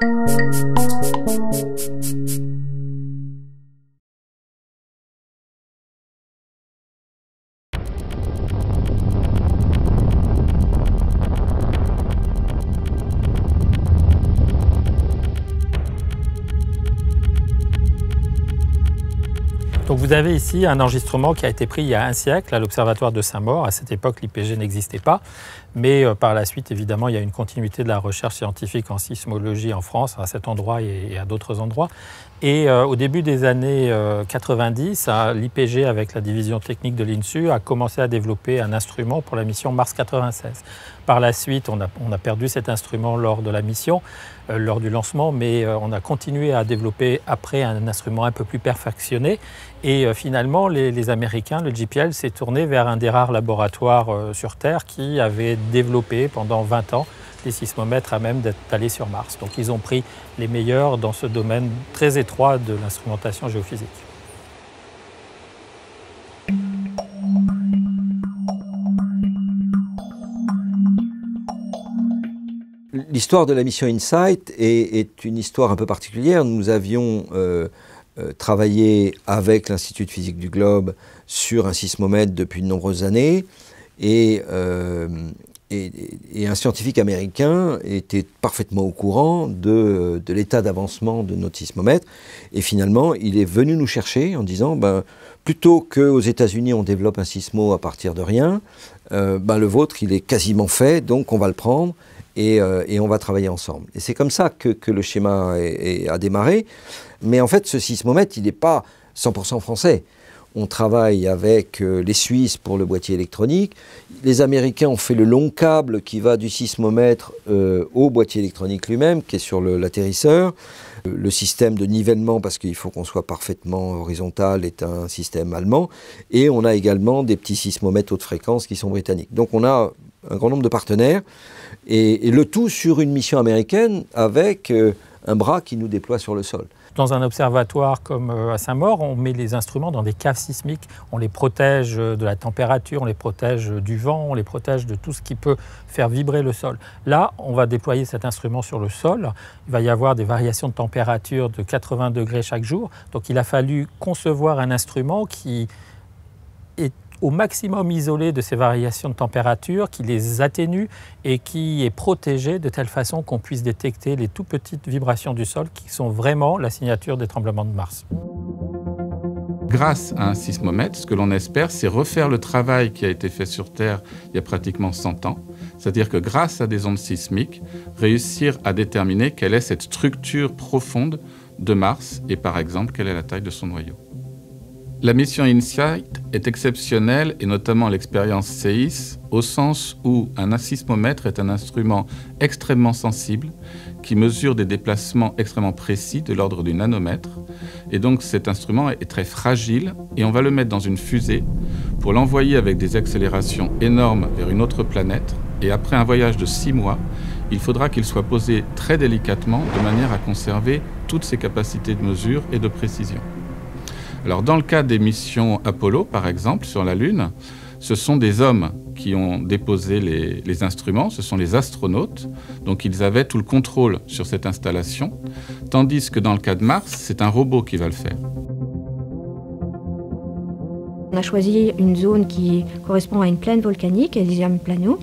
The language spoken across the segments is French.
Thank you. Donc vous avez ici un enregistrement qui a été pris il y a un siècle à l'Observatoire de Saint-Maur. À cette époque, l'IPG n'existait pas. Mais euh, par la suite, évidemment, il y a une continuité de la recherche scientifique en sismologie en France, à cet endroit et à d'autres endroits. Et euh, au début des années 90, euh, l'IPG, avec la division technique de l'INSU, a commencé à développer un instrument pour la mission Mars 96. Par la suite, on a, perdu cet instrument lors de la mission, lors du lancement, mais on a continué à développer après un instrument un peu plus perfectionné. Et finalement, les, les, Américains, le GPL, s'est tourné vers un des rares laboratoires sur Terre qui avait développé pendant 20 ans des sismomètres à même d'être allés sur Mars. Donc ils ont pris les meilleurs dans ce domaine très étroit de l'instrumentation géophysique. L'histoire de la mission InSight est, une histoire un peu particulière. Nous avions euh, euh, travaillé avec l'Institut de physique du globe sur un sismomètre depuis de nombreuses années. Et euh, et, un scientifique américain était parfaitement au courant de, l'état d'avancement de notre sismomètre. Et finalement, il est venu nous chercher en disant ben, plutôt qu'aux États-Unis, on développe un sismo à partir de rien, euh, ben, le vôtre, il est quasiment fait, donc on va le prendre et, euh, on va travailler ensemble. Et c'est comme ça que, le schéma a démarré. Mais en fait, ce sismomètre, il n'est pas 100% français. On travaille avec euh, les Suisses pour le boîtier électronique. Les Américains ont fait le long câble qui va du sismomètre euh, au boîtier électronique lui-même, qui est sur l'atterrisseur. Euh, le système de nivellement, parce qu'il faut qu'on soit parfaitement horizontal, est un système allemand. Et on a également des petits sismomètres haute fréquence qui sont britanniques. Donc on a un grand nombre de partenaires. Et, le tout sur une mission américaine avec un bras qui nous déploie sur le sol. Dans un observatoire comme euh, à Saint-Maur, on met les instruments dans des caves sismiques, on les protège de la température, on les protège du vent, on les protège de tout ce qui peut faire vibrer le sol. Là, on va déployer cet instrument sur le sol. Il va y avoir des variations de température de 80 degrés chaque jour. Donc il a fallu concevoir un instrument qui est au maximum isolé de ces variations de température, qui les atténue et qui est protégé de telle façon qu'on puisse détecter les tout petites vibrations du sol qui sont vraiment la signature des tremblements de Mars. Grâce à un sismomètre, ce que l'on espère, c'est refaire le travail qui a été fait sur Terre il y a pratiquement 100 ans, c'est-à-dire que grâce à des ondes sismiques, réussir à déterminer quelle est cette structure profonde de Mars et par exemple quelle est la taille de son noyau. La mission InSight est exceptionnelle, et notamment l'expérience CEIS, au sens où un sismomètre est un instrument extrêmement sensible qui mesure des déplacements extrêmement précis de l'ordre du nanomètre. Et donc cet instrument est très fragile et on va le mettre dans une fusée pour l'envoyer avec des accélérations énormes vers une autre planète. Et après un voyage de six mois, il faudra qu'il soit posé très délicatement de manière à conserver toutes ses capacités de mesure et de précision. Alors dans le cas des missions Apollo, par exemple, sur la Lune, ce sont des hommes qui ont déposé les, instruments, ce sont les astronautes, donc ils avaient tout le contrôle sur cette installation, tandis que dans le cas de Mars, c'est un robot qui va le faire. On a choisi une zone qui correspond à une plaine volcanique, Elysium Planum,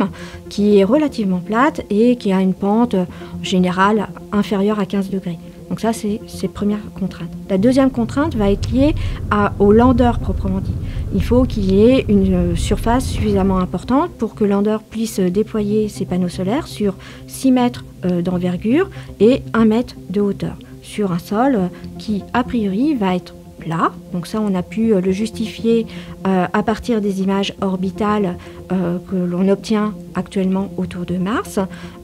qui est relativement plate et qui a une pente générale inférieure à 15 degrés. Donc ça, c'est la première contrainte. La deuxième contrainte va être liée au lander proprement dit. Il faut qu'il y ait une euh, surface suffisamment importante pour que le lander puisse déployer ses panneaux solaires sur 6 mètres euh, d'envergure et 1 mètre de hauteur sur un sol euh, qui, a priori, va être Donc ça, on a pu le justifier à partir des images orbitales euh, que l'on obtient actuellement autour de Mars.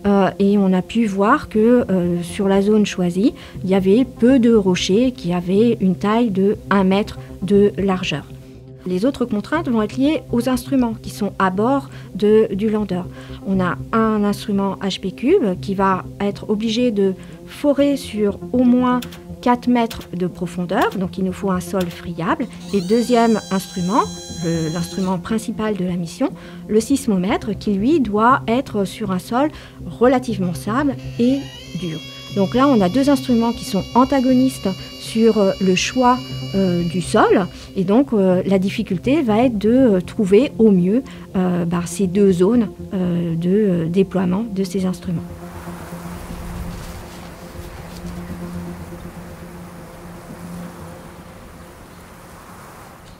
Euh, et on a pu voir que euh, sur la zone choisie, il y avait peu de rochers qui avaient une taille de 1 mètre de largeur. Les autres contraintes vont être liées aux instruments qui sont à bord du lander. On a un instrument HP Cube qui va être obligé de forer sur au moins 4 mètres de profondeur, donc il nous faut un sol friable. Et deuxième instrument, l'instrument principal de la mission, le sismomètre, qui lui doit être sur un sol relativement stable et dur. Donc là, on a deux instruments qui sont antagonistes sur euh, le choix euh, du sol. Et donc, euh, la difficulté va être de trouver au mieux bah, ces deux zones de déploiement de ces instruments.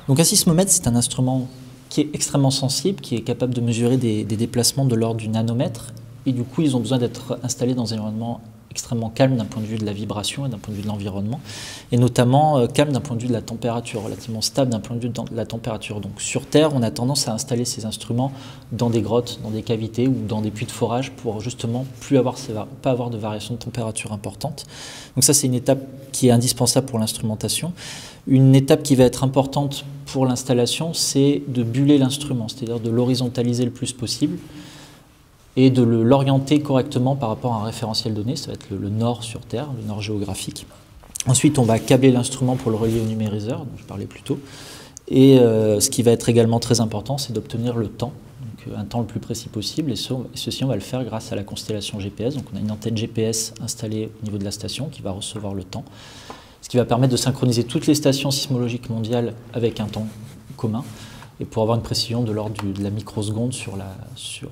Donc un sismomètre, c'est un instrument qui est extrêmement sensible, qui est capable de mesurer des, déplacements de l'ordre du nanomètre. Et du coup, ils ont besoin d'être installés dans un environnement extrêmement calme d'un point de vue de la vibration et d'un point de vue de l'environnement, et notamment euh, calme d'un point de vue de la température, relativement stable d'un point de vue de la température. Donc sur Terre, on a tendance à installer ces instruments dans des grottes, dans des cavités ou dans des puits de forage pour justement plus avoir pas avoir de variation de température importante. Donc ça, c'est une étape qui est indispensable pour l'instrumentation. Une étape qui va être importante pour l'installation, c'est de buller l'instrument, c'est-à-dire de l'horizontaliser le plus possible et de l'orienter correctement par rapport à un référentiel donné, ça va être le, nord sur Terre, le nord géographique. Ensuite, on va câbler l'instrument pour le relier au numériseur, dont je parlais plus tôt. Et euh, ce qui va être également très important, c'est d'obtenir le temps, euh, un temps le plus précis possible. Et, ceci, on va le faire grâce à la constellation GPS. Donc, on a une antenne GPS installée au niveau de la station qui va recevoir le temps, ce qui va permettre de synchroniser toutes les stations sismologiques mondiales avec un temps commun et pour avoir une précision de l'ordre de la microseconde sur, la, sur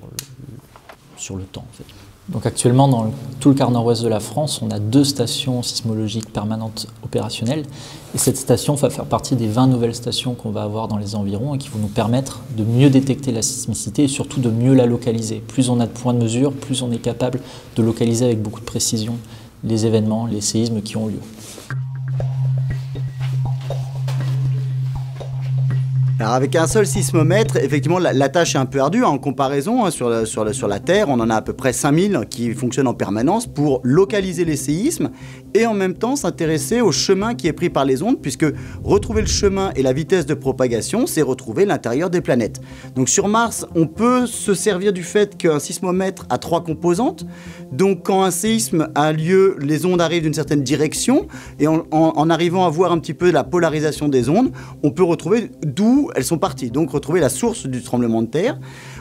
sur le temps. Donc actuellement, dans tout le quart nord-ouest de la France, on a deux stations sismologiques permanentes opérationnelles. Et cette station va faire partie des 20 nouvelles stations qu'on va avoir dans les environs et qui vont nous permettre de mieux détecter la sismicité et surtout de mieux la localiser. Plus on a de points de mesure, plus on est capable de localiser avec beaucoup de précision les événements, les séismes qui ont lieu. Avec un seul sismomètre, effectivement, la, tâche est un peu ardue en comparaison. Hein, sur, la, sur, la, Terre, on en a à peu près 5000 qui fonctionnent en permanence pour localiser les séismes et en même temps s'intéresser au chemin qui est pris par les ondes, puisque retrouver le chemin et la vitesse de propagation, c'est retrouver l'intérieur des planètes. Donc sur Mars, on peut se servir du fait qu'un sismomètre a trois composantes. Donc quand un séisme a lieu, les ondes arrivent d'une certaine direction, et en arrivant à voir un petit peu la polarisation des ondes, on peut retrouver d'où elles sont parties. Donc retrouver la source du tremblement de terre.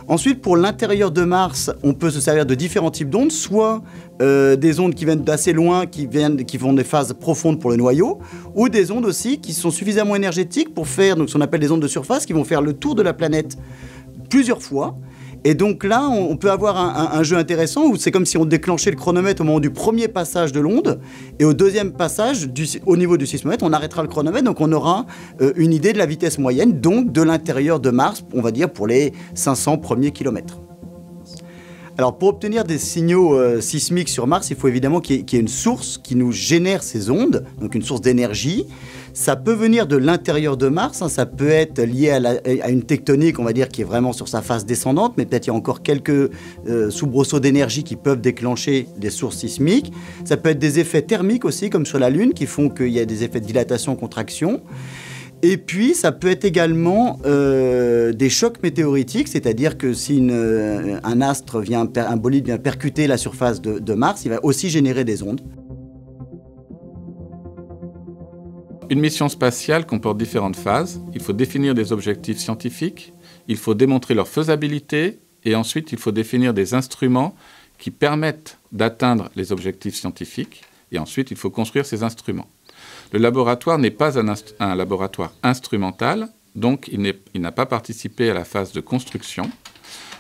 Ensuite, pour l'intérieur de Mars, on peut se servir de différents types d'ondes, soit euh, des ondes qui viennent d'assez loin, qui, viennent, qui font des phases profondes pour le noyau, ou des ondes aussi qui sont suffisamment énergétiques pour faire donc, ce qu'on appelle des ondes de surface, qui vont faire le tour de la planète plusieurs fois et donc là, on peut avoir un, jeu intéressant où c'est comme si on déclenchait le chronomètre au moment du premier passage de l'onde, et au deuxième passage, au niveau du sismomètre, on arrêtera le chronomètre, donc on aura euh, une idée de la vitesse moyenne, donc de l'intérieur de Mars, on va dire pour les 500 premiers kilomètres. Alors pour obtenir des signaux euh, sismiques sur Mars, il faut évidemment qu'il y, ait une source qui nous génère ces ondes, donc une source d'énergie. Ça peut venir de l'intérieur de Mars, hein. ça peut être lié à, une tectonique, on va dire, qui est vraiment sur sa face descendante, mais peut-être il y a encore quelques euh, soubresauts d'énergie qui peuvent déclencher des sources sismiques. Ça peut être des effets thermiques aussi, comme sur la Lune, qui font qu'il y a des effets de dilatation-contraction. Et puis, ça peut être également euh, des chocs météoritiques, c'est-à-dire que si euh, un astre vient, un bolide vient percuter la surface de Mars, il va aussi générer des ondes. Une mission spatiale comporte différentes phases. Il faut définir des objectifs scientifiques, il faut démontrer leur faisabilité, et ensuite il faut définir des instruments qui permettent d'atteindre les objectifs scientifiques, et ensuite il faut construire ces instruments. Le laboratoire n'est pas un, laboratoire instrumental, donc il n'a pas participé à la phase de construction.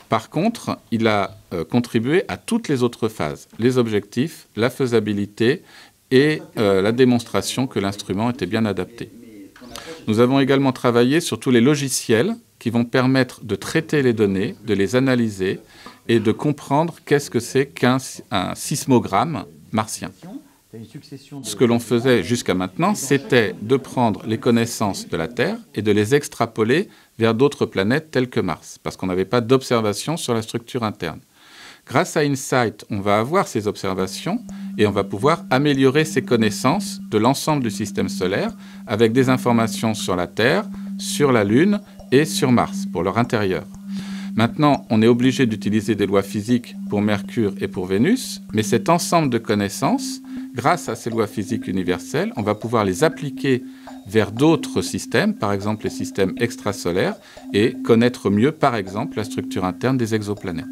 Par contre, il a euh, contribué à toutes les autres phases, les objectifs, la faisabilité et euh, la démonstration que l'instrument était bien adapté. Nous avons également travaillé sur tous les logiciels qui vont permettre de traiter les données, de les analyser et de comprendre qu'est-ce que c'est qu'un sismogramme martien. Ce que l'on faisait jusqu'à maintenant, c'était de prendre les connaissances de la Terre et de les extrapoler vers d'autres planètes telles que Mars, parce qu'on n'avait pas d'observation sur la structure interne. Grâce à Insight, on va avoir ces observations et on va pouvoir améliorer ses connaissances de l'ensemble du système solaire avec des informations sur la Terre, sur la Lune et sur Mars pour leur intérieur. Maintenant, on est obligé d'utiliser des lois physiques pour Mercure et pour Vénus, mais cet ensemble de connaissances grâce à ces lois physiques universelles, on va pouvoir les appliquer vers d'autres systèmes, par exemple les systèmes extrasolaires, et connaître mieux, par exemple, la structure interne des exoplanètes.